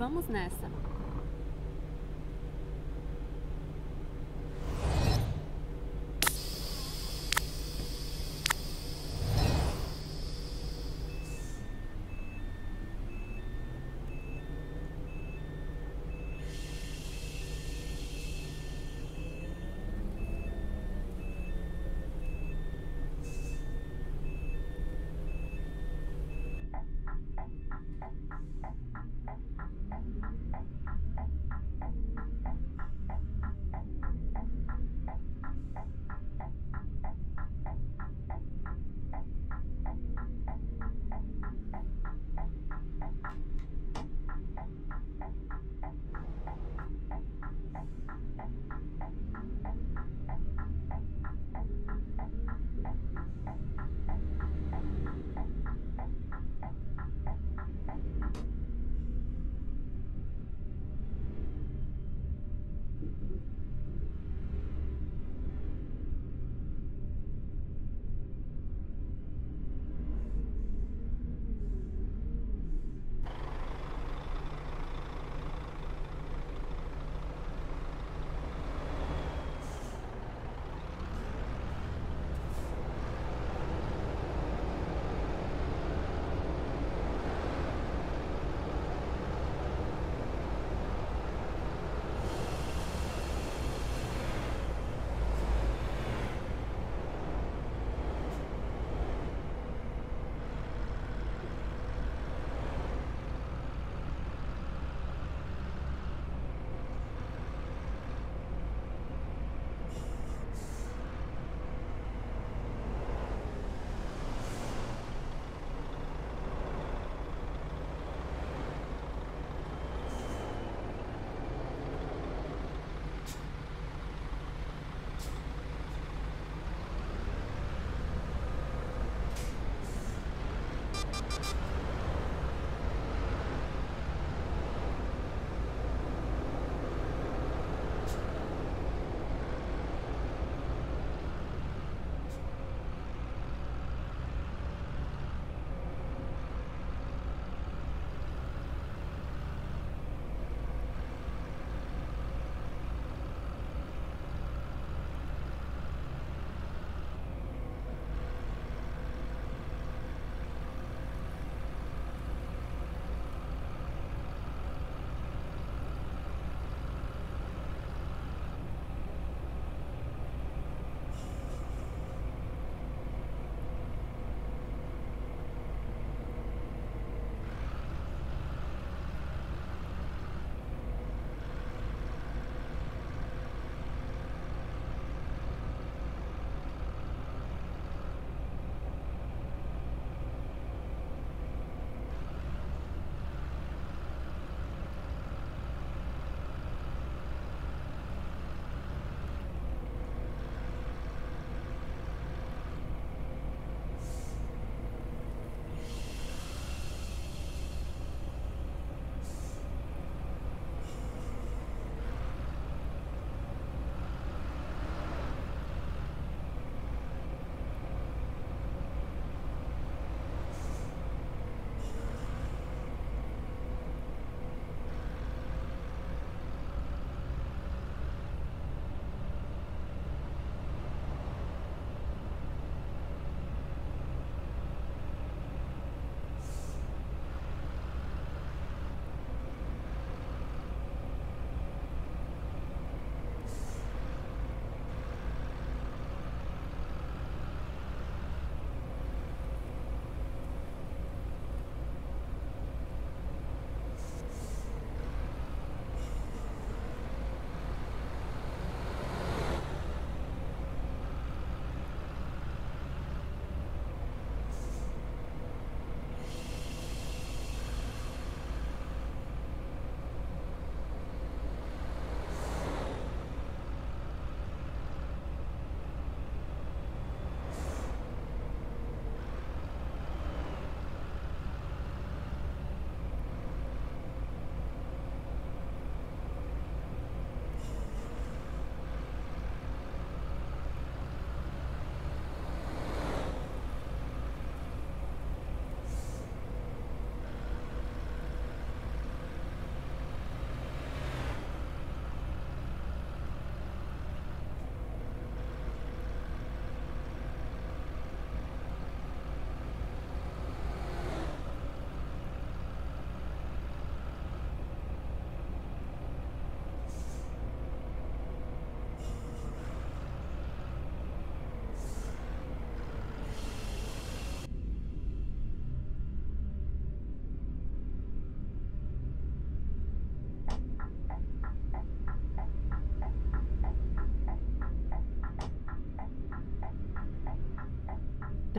Vamos nessa.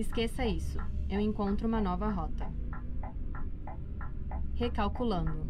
Esqueça isso. Eu encontro uma nova rota. Recalculando.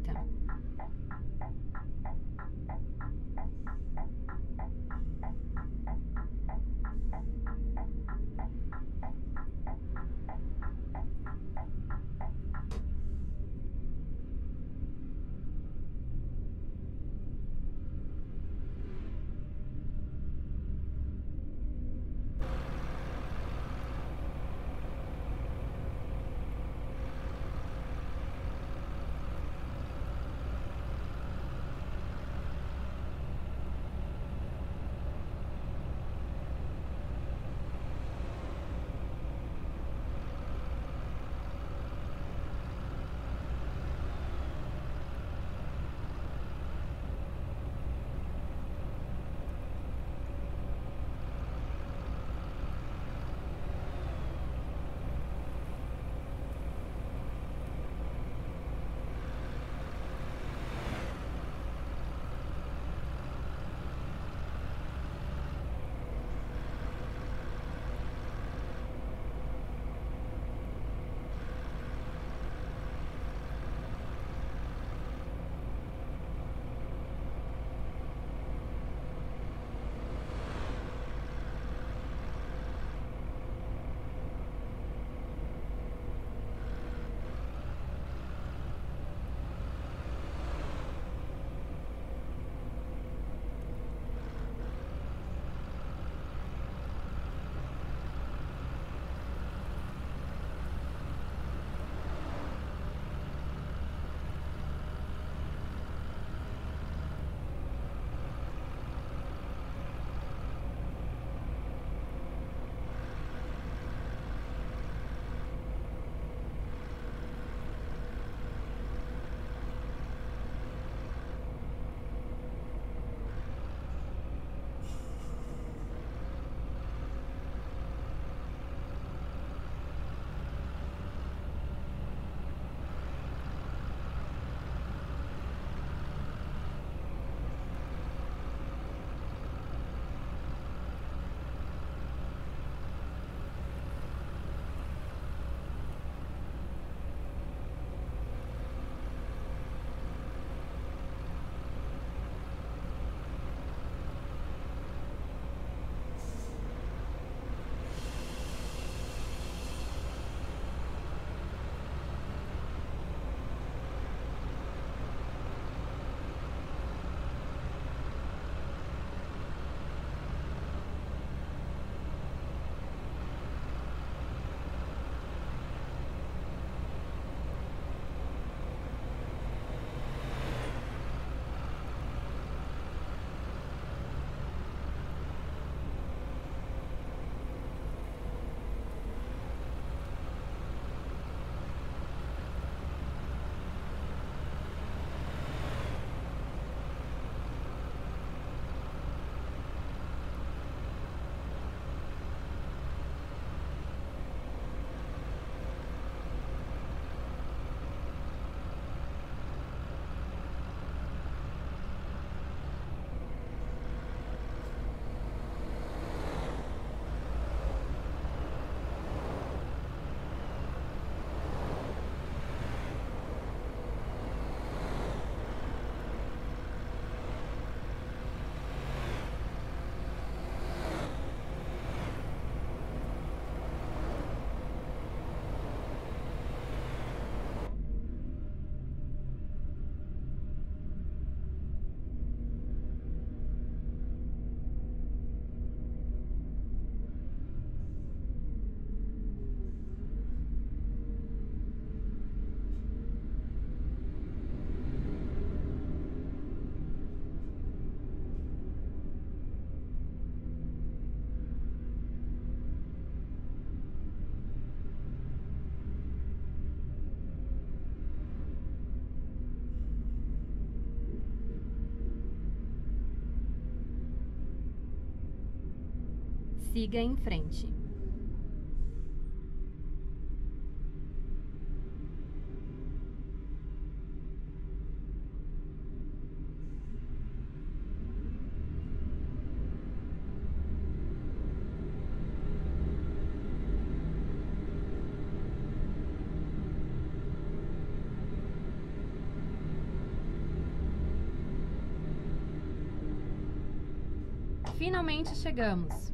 siga em frente. finalmente chegamos.